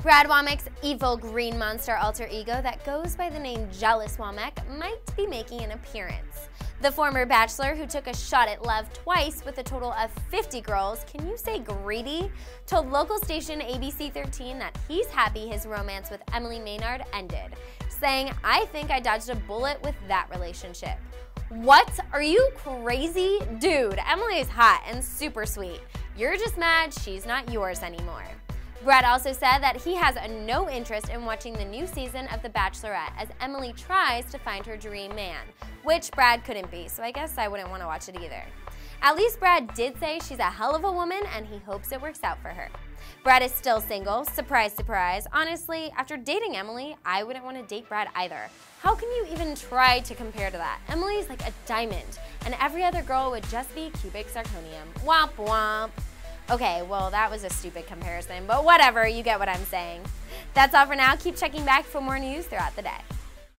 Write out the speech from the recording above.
Brad Womack's evil green monster alter ego that goes by the name Jealous Womack might be making an appearance. The former bachelor, who took a shot at love twice with a total of 50 girls, can you say greedy, told local station ABC 13 that he's happy his romance with Emily Maynard ended, saying, I think I dodged a bullet with that relationship. What? Are you crazy? Dude, Emily is hot and super sweet. You're just mad she's not yours anymore. Brad also said that he has no interest in watching the new season of The Bachelorette as Emily tries to find her dream man, which Brad couldn't be, so I guess I wouldn't want to watch it either. At least Brad did say she's a hell of a woman and he hopes it works out for her. Brad is still single, surprise, surprise. Honestly, after dating Emily, I wouldn't want to date Brad either. How can you even try to compare to that? Emily's like a diamond, and every other girl would just be cubic zirconium. Womp womp. Okay, well, that was a stupid comparison, but whatever, you get what I'm saying. That's all for now. Keep checking back for more news throughout the day.